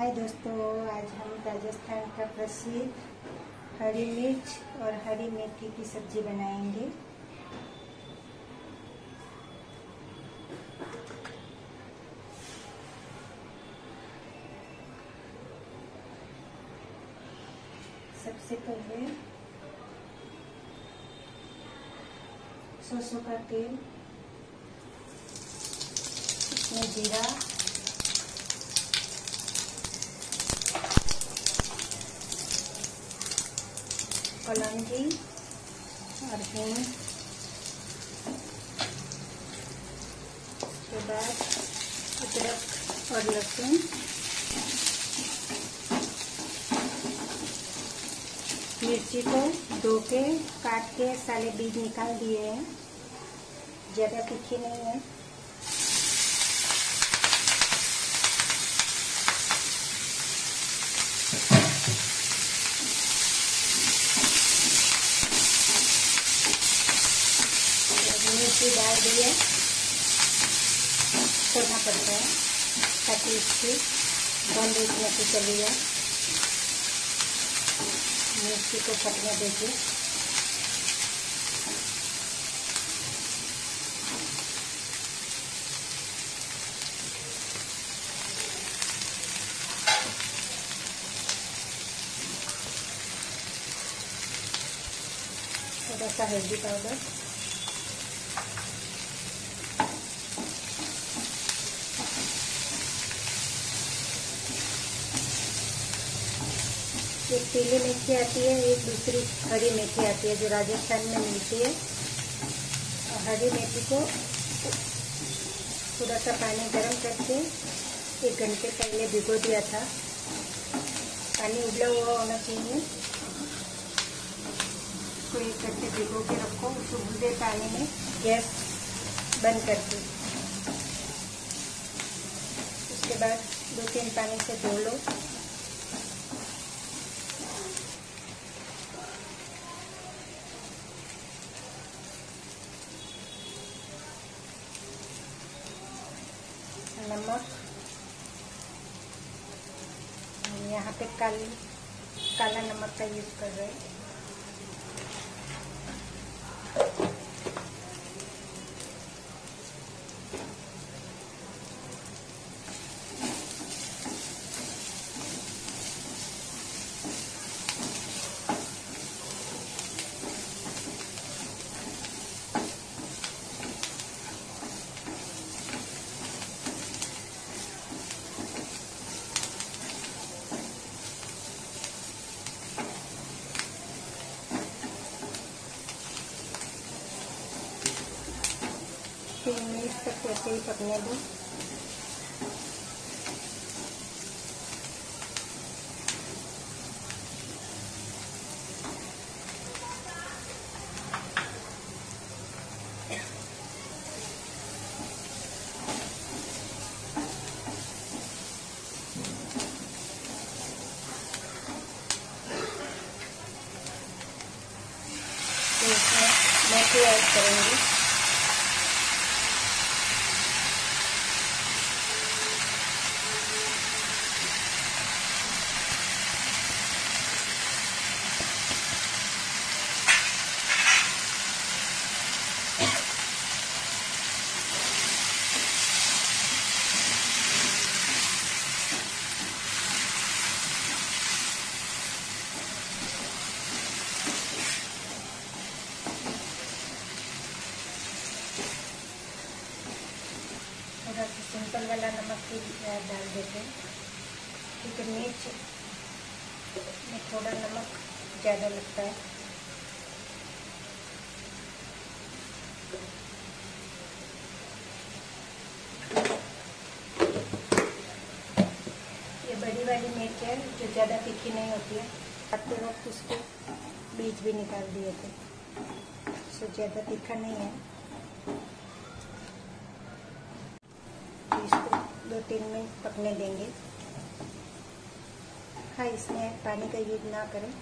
हाय दोस्तों, आज हम राजस्थान का प्रसिद्ध हरी मिर्च और हरी मेथी की सब्ज़ी बनाएँगे। सबसे पहले सरसों का तेल जीरा कलौंजी और हिंग उसके बाद अदरक और लहसुन। मिर्ची को धो के, काट के साले बीज निकाल दिए हैं। ज़्यादा तीखी नहीं है। मिर्ची डाल दिए छोड़ना पड़ता है, ताकि इसकी गंद इसमें से चली जाए। मिर्ची को पकने दीजिए थोड़ा सा हल्दी पाउडर। एक पीली मेथी आती है, एक दूसरी हरी मेथी आती है जो राजस्थान में मिलती है। और हरी मेथी को थोड़ा सा पानी गर्म करके एक घंटे पहले भिगो दिया था। पानी उबला हुआ होना चाहिए। उसको एक घंटे भिगो के रखो उस उबले पानी में, गैस बंद करके। उसके बाद दो तीन पानी से धो लो। नमक। यहाँ पे काली काला नमक का यूज़ कर रहे हैं तीन मिनट तक ऐसे ही पकने दो। इसमें मेथी ऐड करेंगे थोड़ा सा सिंपल वाला नमक भी डाल देते हैं? क्योंकि मिर्च में थोड़ा नमक ज़्यादा लगता है। ये बड़ी वाली मिर्च है, जो ज़्यादा तीखी नहीं होती है। खाते वक्त उसके बीज भी निकाल दिए थे सो ज़्यादा तीखा नहीं है। इसको तीन मिनट पकने देंगे। हाँ इसमें पानी का यूज़ ना करें।